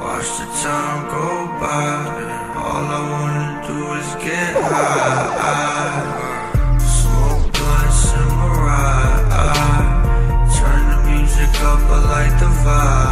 Watch the time go by. All I wanna do is get high. Smoke blunts in my ride. Turn the music up, I like the vibe.